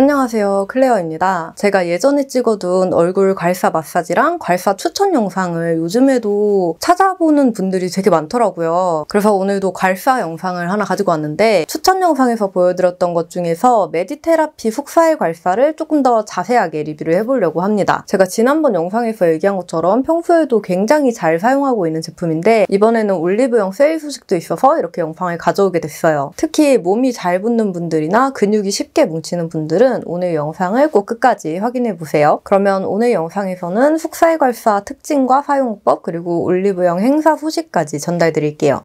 안녕하세요 클레어입니다. 제가 예전에 찍어둔 얼굴 괄사 마사지랑 괄사 추천 영상을 요즘에도 찾아보는 분들이 되게 많더라고요. 그래서 오늘도 괄사 영상을 하나 가지고 왔는데 추천 영상에서 보여드렸던 것 중에서 메디테라피 속살 괄사를 조금 더 자세하게 리뷰를 해보려고 합니다. 제가 지난번 영상에서 얘기한 것처럼 평소에도 굉장히 잘 사용하고 있는 제품인데 이번에는 올리브영 세일 소식도 있어서 이렇게 영상을 가져오게 됐어요. 특히 몸이 잘 붓는 분들이나 근육이 쉽게 뭉치는 분들 분들은 오늘 영상을 꼭 끝까지 확인해 보세요. 그러면 오늘 영상에서는 속살괄사 특징과 사용법 그리고 올리브영 행사 소식까지 전달 드릴게요.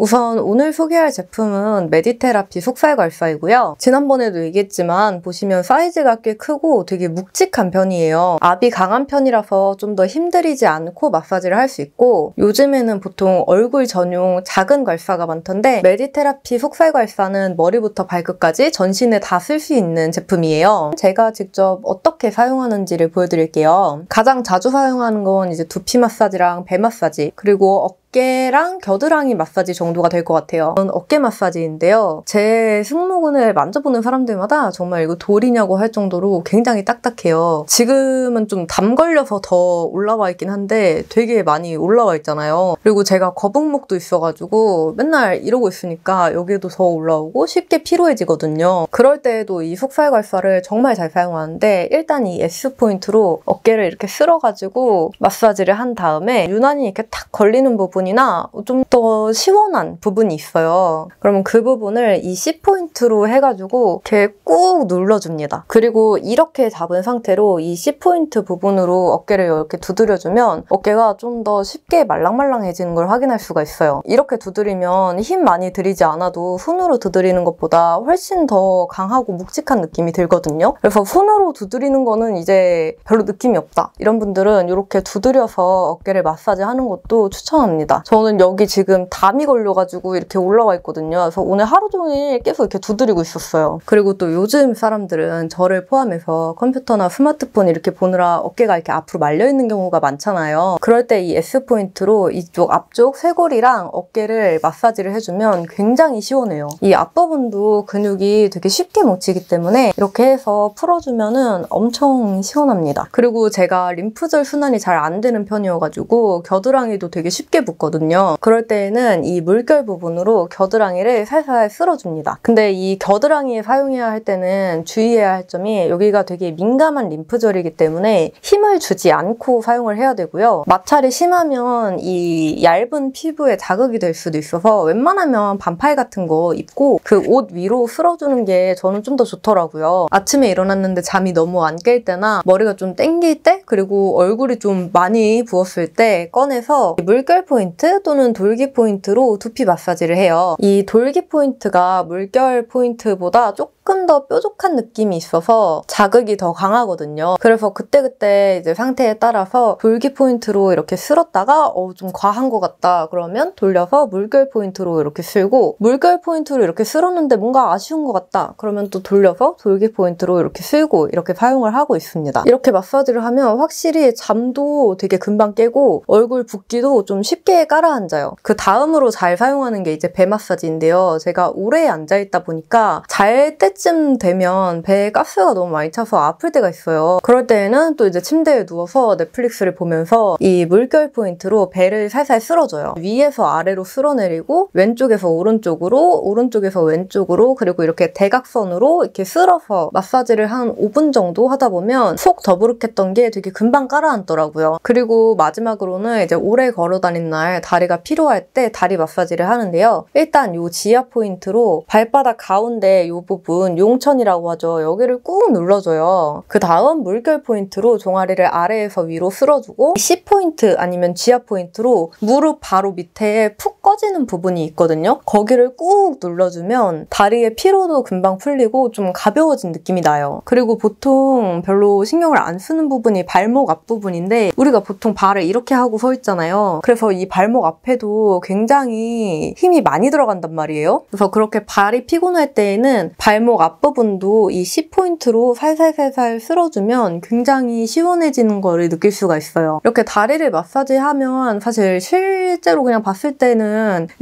우선 오늘 소개할 제품은 메디테라피 속살괄사이고요. 지난번에도 얘기했지만 보시면 사이즈가 꽤 크고 되게 묵직한 편이에요. 압이 강한 편이라서 좀 더 힘들이지 않고 마사지를 할 수 있고 요즘에는 보통 얼굴 전용 작은 괄사가 많던데 메디테라피 속살괄사는 머리부터 발끝까지 전신에 다 쓸 수 있는 제품이에요. 제가 직접 어떻게 사용하는지를 보여드릴게요. 가장 자주 사용하는 건 이제 두피 마사지랑 배 마사지 그리고 어깨랑 겨드랑이 마사지 정도가 될 것 같아요. 저는 어깨 마사지인데요. 제 승모근을 만져보는 사람들마다 정말 이거 돌이냐고 할 정도로 굉장히 딱딱해요. 지금은 좀 담 걸려서 더 올라와 있긴 한데 되게 많이 올라와 있잖아요. 그리고 제가 거북목도 있어가지고 맨날 이러고 있으니까 여기에도 더 올라오고 쉽게 피로해지거든요. 그럴 때에도 이 속살괄사를 정말 잘 사용하는데 일단 이 S포인트로 어깨를 이렇게 쓸어가지고 마사지를 한 다음에 유난히 이렇게 탁 걸리는 부분 부분이나 좀 더 시원한 부분이 있어요. 그러면 그 부분을 이 C포인트로 해가지고 이렇게 꾹 눌러줍니다. 그리고 이렇게 잡은 상태로 이 C포인트 부분으로 어깨를 이렇게 두드려주면 어깨가 좀 더 쉽게 말랑말랑해지는 걸 확인할 수가 있어요. 이렇게 두드리면 힘 많이 들이지 않아도 손으로 두드리는 것보다 훨씬 더 강하고 묵직한 느낌이 들거든요. 그래서 손으로 두드리는 거는 이제 별로 느낌이 없다. 이런 분들은 이렇게 두드려서 어깨를 마사지 하는 것도 추천합니다. 저는 여기 지금 담이 걸려가지고 이렇게 올라와 있거든요. 그래서 오늘 하루 종일 계속 이렇게 두드리고 있었어요. 그리고 또 요즘 사람들은 저를 포함해서 컴퓨터나 스마트폰 이렇게 보느라 어깨가 이렇게 앞으로 말려있는 경우가 많잖아요. 그럴 때 이 S포인트로 이쪽 앞쪽 쇄골이랑 어깨를 마사지를 해주면 굉장히 시원해요. 이 앞부분도 근육이 되게 쉽게 뭉치기 때문에 이렇게 해서 풀어주면 엄청 시원합니다. 그리고 제가 림프절 순환이 잘 안 되는 편이어가지고 겨드랑이도 되게 쉽게 붙거든요. 그럴 때에는 이 물결 부분으로 겨드랑이를 살살 쓸어줍니다. 근데 이 겨드랑이에 사용해야 할 때는 주의해야 할 점이 여기가 되게 민감한 림프절이기 때문에 힘을 주지 않고 사용을 해야 되고요. 마찰이 심하면 이 얇은 피부에 자극이 될 수도 있어서 웬만하면 반팔 같은 거 입고 그 옷 위로 쓸어주는 게 저는 좀 더 좋더라고요. 아침에 일어났는데 잠이 너무 안 깰 때나 머리가 좀 땡길 때 그리고 얼굴이 좀 많이 부었을 때 꺼내서 물결 포인트 또는 돌기 포인트로 두피 마사지를 해요. 이 돌기 포인트가 물결 포인트보다 조금 조금 더 뾰족한 느낌이 있어서 자극이 더 강하거든요. 그래서 그때그때 이제 상태에 따라서 돌기 포인트로 이렇게 쓸었다가 어, 좀 과한 것 같다 그러면 돌려서 물결 포인트로 이렇게 쓸고 물결 포인트로 이렇게 쓸었는데 뭔가 아쉬운 것 같다 그러면 또 돌려서 돌기 포인트로 이렇게 쓸고 이렇게 사용을 하고 있습니다. 이렇게 마사지를 하면 확실히 잠도 되게 금방 깨고 얼굴 붓기도 좀 쉽게 가라앉아요. 그 다음으로 잘 사용하는 게 이제 배 마사지인데요. 제가 오래 앉아있다 보니까 잘 때쯤 때쯤 되면 배에 가스가 너무 많이 차서 아플 때가 있어요. 그럴 때에는 또 이제 침대에 누워서 넷플릭스를 보면서 이 물결 포인트로 배를 살살 쓸어줘요. 위에서 아래로 쓸어내리고 왼쪽에서 오른쪽으로 오른쪽에서 왼쪽으로 그리고 이렇게 대각선으로 이렇게 쓸어서 마사지를 한 5분 정도 하다 보면 속 더부룩했던 게 되게 금방 가라앉더라고요. 그리고 마지막으로는 이제 오래 걸어 다닌 날 다리가 피로할 때 다리 마사지를 하는데요. 일단 이 지압 포인트로 발바닥 가운데 이 부분 부분 용천이라고 하죠. 여기를 꾹 눌러줘요. 그 다음 물결 포인트로 종아리를 아래에서 위로 쓸어주고 C포인트 아니면 지압 포인트로 무릎 바로 밑에 푹 꺼지는 부분이 있거든요. 거기를 꾹 눌러주면 다리의 피로도 금방 풀리고 좀 가벼워진 느낌이 나요. 그리고 보통 별로 신경을 안 쓰는 부분이 발목 앞부분인데 우리가 보통 발을 이렇게 하고 서 있잖아요. 그래서 이 발목 앞에도 굉장히 힘이 많이 들어간단 말이에요. 그래서 그렇게 발이 피곤할 때에는 발목 앞부분도 이 C포인트로 살살살살 쓸어주면 굉장히 시원해지는 거를 느낄 수가 있어요. 이렇게 다리를 마사지하면 사실 실제로 그냥 봤을 때는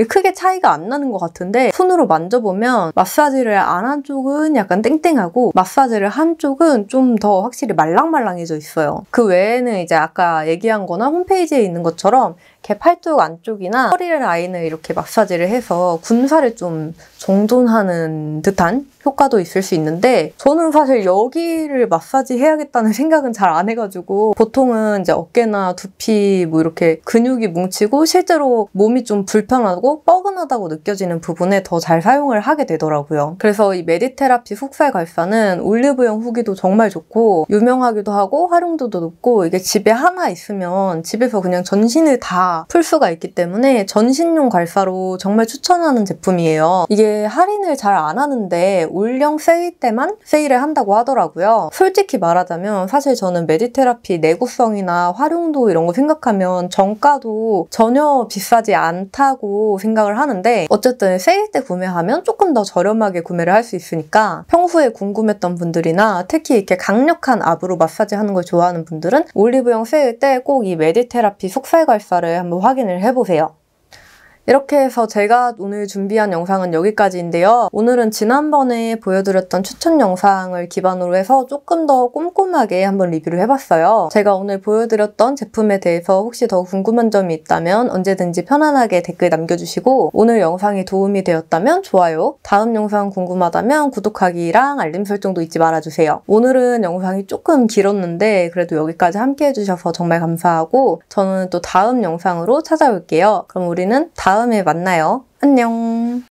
크게 차이가 안 나는 것 같은데 손으로 만져보면 마사지를 안 한 쪽은 약간 땡땡하고 마사지를 한 쪽은 좀 더 확실히 말랑말랑해져 있어요. 그 외에는 이제 아까 얘기한 거나 홈페이지에 있는 것처럼 이렇게 팔뚝 안쪽이나 허리 라인을 이렇게 마사지를 해서 군살을 좀 정돈하는 듯한 효과도 있을 수 있는데 저는 사실 여기를 마사지 해야겠다는 생각은 잘 안 해가지고 보통은 이제 어깨나 두피 뭐 이렇게 근육이 뭉치고 실제로 몸이 좀 불편하고 뻐근하다고 느껴지는 부분에 더 잘 사용을 하게 되더라고요. 그래서 이 메디테라피 훅살 갈사는 올리브영 후기도 정말 좋고 유명하기도 하고 활용도도 높고 이게 집에 하나 있으면 집에서 그냥 전신을 다 풀 수가 있기 때문에 전신용 괄사로 정말 추천하는 제품이에요. 이게 할인을 잘 안 하는데 올영 세일 때만 세일을 한다고 하더라고요. 솔직히 말하자면 사실 저는 메디테라피 내구성이나 활용도 이런 거 생각하면 정가도 전혀 비싸지 않다고 생각을 하는데 어쨌든 세일 때 구매하면 조금 더 저렴하게 구매를 할 수 있으니까 평소에 궁금했던 분들이나 특히 이렇게 강력한 압으로 마사지 하는 걸 좋아하는 분들은 올리브영 세일 때 꼭 이 메디테라피 속살괄사를 한번 확인을 해보세요. 이렇게 해서 제가 오늘 준비한 영상은 여기까지인데요. 오늘은 지난번에 보여드렸던 추천 영상을 기반으로 해서 조금 더 꼼꼼하게 한번 리뷰를 해봤어요. 제가 오늘 보여드렸던 제품에 대해서 혹시 더 궁금한 점이 있다면 언제든지 편안하게 댓글 남겨주시고 오늘 영상이 도움이 되었다면 좋아요, 다음 영상 궁금하다면 구독하기랑 알림 설정도 잊지 말아주세요. 오늘은 영상이 조금 길었는데 그래도 여기까지 함께 해주셔서 정말 감사하고 저는 또 다음 영상으로 찾아올게요. 그럼 우리는 다음 다음에 만나요. 안녕.